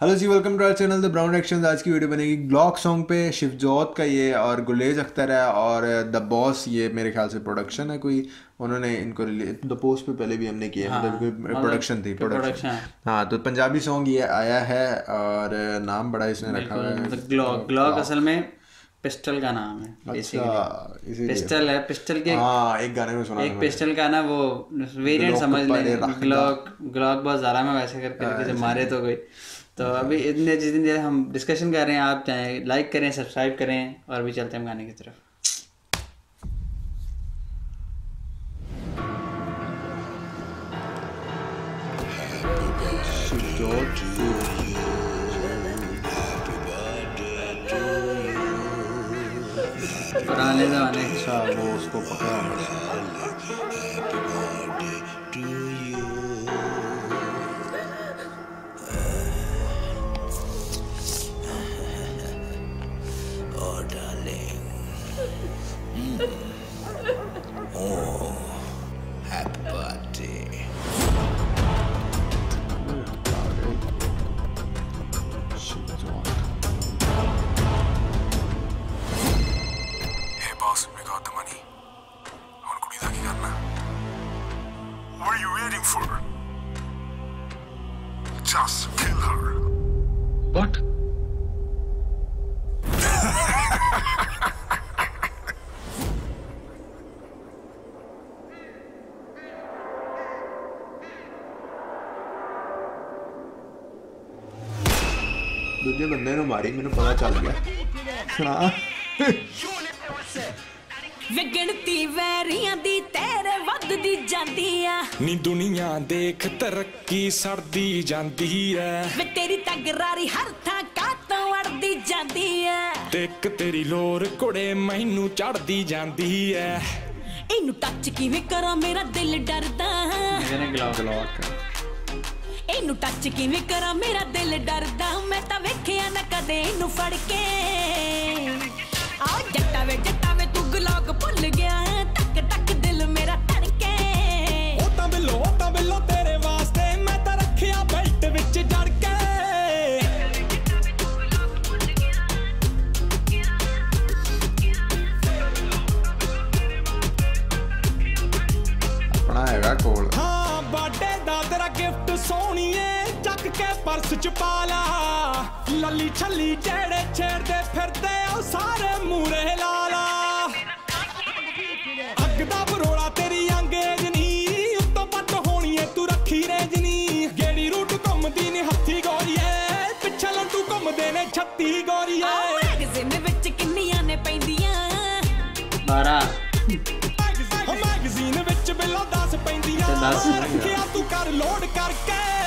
Hello ji welcome to our channel the brown action आज की video बनेगी block song पे शिवजोत का ये और गुलेज अख्तर है और द बॉस ये मेरे ख्याल से प्रोडक्शन है कोई। उन्होंने इनको रिलीज़ द पोस्ट पे पहले भी हमने किया हाँ, मतलब कोई प्रोडक्शन थी प्रोडक्शन हाँ। तो पंजाबी सॉन्ग ये आया है और नाम बड़ा इसने रखा है। मतलब ग्लॉक ग्लॉक असल में पिस्टल का नाम है अच्छा पिस्टल है पिस्टल के हाँ एक गाने में सुना एक पिस्टल का ना वो वेरिएंट समझ लें ग्लॉक ग्लॉक बहुत ज़्यादा में वैसे करके जब मारे तो कोई। तो अभी इतने जितनी देर हम डिस्कशन कर रहे हैं आप चाहे लाइक करें सब्सक्राइब करें और भी चलते हैं हम गाने की तरफ़। पुराने ज़माने वो उसको पकड़ा about the money. What are you waiting for? Just kill her. What? बंदे ने मारी मैंने पता चल गया हाँ ਵਿਗਣਤੀ ਵੈਰੀਆਂ ਦੀ ਤੇਰੇ ਵੱਧਦੀ ਜਾਂਦੀ ਆ। ਨੀ ਦੁਨੀਆ ਦੇਖ ਤਰੱਕੀ ਸੜਦੀ ਜਾਂਦੀ ਐ। ਵੇ ਤੇਰੀ ਤਗਰਾਰੀ ਹਰ ਥਾਂ ਕਾਤੋਂ ਅੜਦੀ ਜਾਂਦੀ ਐ। ਦੇਖ ਤੇਰੀ ਲੋਰ ਕੁੜੇ ਮੈਨੂੰ ਚੜਦੀ ਜਾਂਦੀ ਐ। ਇਹਨੂੰ ਟੱਚ ਕਿਵੇਂ ਕਰਾਂ ਮੇਰਾ ਦਿਲ ਡਰਦਾ। ਇਹਨੂੰ ਟੱਚ ਕਿਵੇਂ ਕਰਾਂ ਮੇਰਾ ਦਿਲ ਡਰਦਾ। ਮੈਂ ਤਾਂ ਵੇਖਿਆ ਨਾ ਕਦੇ ਇਹਨੂੰ ਫੜ ਕੇ। ਗਿਆ ਟਕ ਟਕ ਦਿਲ ਮੇਰਾ ਧੜਕੇ। ਉਹ ਤਾਂ ਬਿੱਲੋ ਉਹ ਤਾਂ ਬਿੱਲੋ ਤੇਰੇ ਵਾਸਤੇ ਮੈਂ ਤਾਂ ਰੱਖਿਆ ਬੈਲਟ ਵਿੱਚ ਜੜ ਕੇ ਆਪਣਾ ਹੈਗਾ ਕੋਲ। ਹਾਂ ਬਾਡੇ ਦਾ ਤੇਰਾ ਗਿਫਟ ਸੋਹਣੀਏ ਚੱਕ ਕੇ ਪਰਸ ਚ ਪਾ ਲਾ। ਲੱਲੀ ਛੱਲੀ ਜਿਹੜੇ ਛੇੜਦੇ ਫਿਰਦੇ ਉਹ ਸਾਰੇ ਮੂਰੇ ਲਾ ਸਾਰੀਆਂ ਮੈਗਜ਼ੀਨ ਵਿੱਚ ਕਿੰਨੀਆਂ ਨੇ ਪੈਂਦੀਆਂ 12 ਮੈਗਜ਼ੀਨ ਵਿੱਚ ਬਿੱਲਾ 10 ਪੈਂਦੀਆਂ ਤੇ 10 ਤੂੰ ਕਰ ਲੋਡ ਕਰਕੇ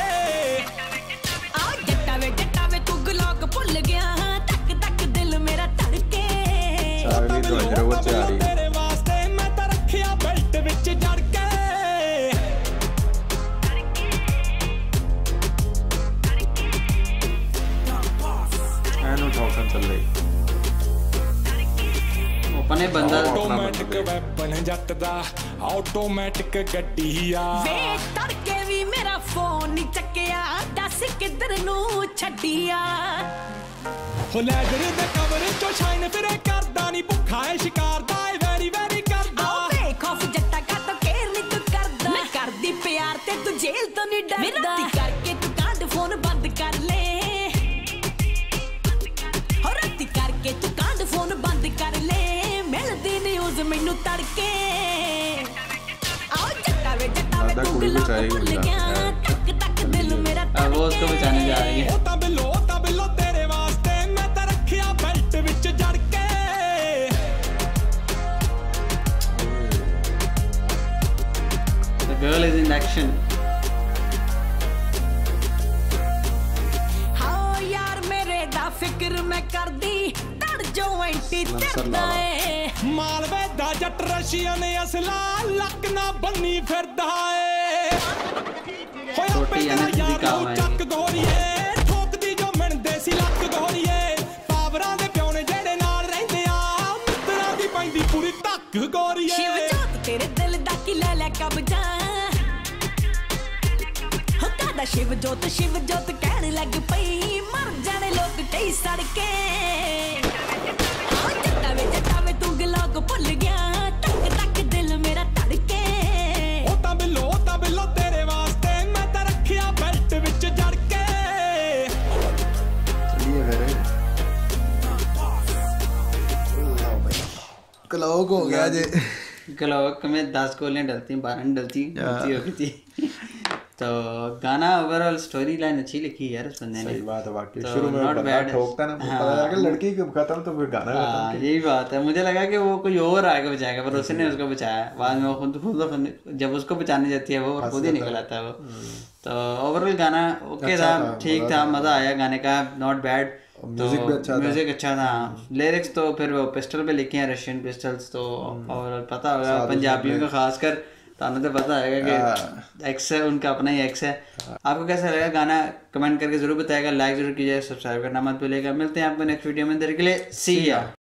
ਸਾਹਮਣੇ ਬੰਦਾ ਆਟੋਮੈਟਿਕ ਵੈਪਨ ਜੱਟ ਦਾ ਆਟੋਮੈਟਿਕ ਗੱਡੀ ਆ। ਵੇ ਤੜਕੇ ਵੀ ਮੇਰਾ ਫੋਨ ਨਹੀਂ ਚੱਕਿਆ ਦੱਸ ਕਿੱਧਰ ਨੂੰ ਛੱਡਿਆ। ਹੋ ਲੈਦਰ ਦੇ ਕਵਰ ਚੋਂ ਸ਼ਾਈਨ ਫਿਰੇ ਕਰਦਾ ਨਹੀਂ ਭੁੱਖਾ ਹੈ ਸ਼ਿਕਾਰ ਦਾ ਏ ਵੈਰੀ ਵੈਰੀ ਕਰਦਾ। ਵੇ ਖੌਫ ਜੱਟਾ ਕਾ ਤੋ ਕੇਰ ਨਹੀਂ ਤੂੰ ਕਰਦਾ। ਮੈਂ ਕਰਦੀ ਪਿਆਰ ਤੇ ਤੂੰ ਜੇਲ੍ਹ ਤੋਂ ਨਹੀਂ ਡਰਦਾ। ਮੇਰਾ ਕਰਕੇ ਤੂੰ ਕਾਂਡ ਫੋਨ ਬੰਦ ਕਰ ਲੈ। लड़के मेरे दा फ़िक्र मैं कर दी। तड़ जो एंटी चढ़ना है ਮਾਲਵੇ ਦਾ ਜੱਟ ਰਸ਼ੀਅਨ ਅਸਲਾ ਲੱਕ ਨਾ ਬੰਨੀ ਫਿਰਦਾ ਏ। ਹੋਇਆ ਛੋਟੀ ਪਿੰਡ ਦਾ energy ਦੀ ਯਾਰ ਨੂੰ ਹੈ। ਚੱਕ ਗੋਰੀਏ ਠੋਕਦੀ ਜੋ ਮਿਣਦੇ ਸੀ ਲੱਕ ਗੋਰੀਏ ਪਾਵਰਾਂ ਦੇ ਪਿਓ ਨੇ ਜਿਹੜੇ ਨਾਲ ਰਹਿੰਦੇ ਆ ਮਿੱਤਰਾਂ ਦੀ ਪੈਂਦੀ ਪੂਰੀ ਧੱਕ ਗੋਰੀਏ। ਸ਼ਿਵ ਜੋਤ ਤੇਰੇ ਦਿਲ ਦਾ ਕੀ ਲੈ ਲੈ ਕਬਜ਼ਾ? ਹੋ ਕਾਦਾ ਸ਼ਿਵ ਜੋਤ ਸ਼ਿਵ ਜੋਤ ਕਹਿਣ ਲੱਗ ਪਈ ਸੜ ਕੇ ਆ ਜੱਟਾ ਵੇ ਜੱਟਾ ਵੇ को भूल गया तक तक दिल मेरा तड़के। ओ ता बिलो ओ ता बिलो तेरे वास्ते मैं ता रखिया बेल्ट विच जड़ के मेरे क्लॉक हो। गया जे क्लॉक में 10 गोलियाँ डलती 12 डलती गलती होती तो गाना ओवरऑल स्टोरी लाइन अच्छी लिखी है यार उस बंदे ने। सही बात है वाकई तो शुरू में बंदा ठोकता ना हाँ। पता लगा लड़की कब खत्म तो फिर गाना हाँ यही बात है। मुझे लगा कि वो कोई और आगे बचाएगा पर उसने उसको बचाया। बाद में वो खुद खुद खुद- जब उसको बचाने जाती है वो खुद ही निकल आता है वो। तो ओवरऑल गाना ओके था ठीक था मज़ा आया गाने का नॉट बैड म्यूज़िक भी अच्छा था। म्यूज़िक अच्छा था। लिरिक्स तो फिर वो पिस्टल पे लिखे हैं रशियन पिस्टल्स तो और पता होगा पंजाबियों का खासकर ताना तो पता है कि एक्स है उनका अपना ही एक्स है। आपको कैसा लगा गाना कमेंट करके ज़रूर बताएगा लाइक ज़रूर कीजिएगा सब्सक्राइब करना मत भूलिएगा। मिलते हैं आपको नेक्स्ट वीडियो में देर के लिए सी या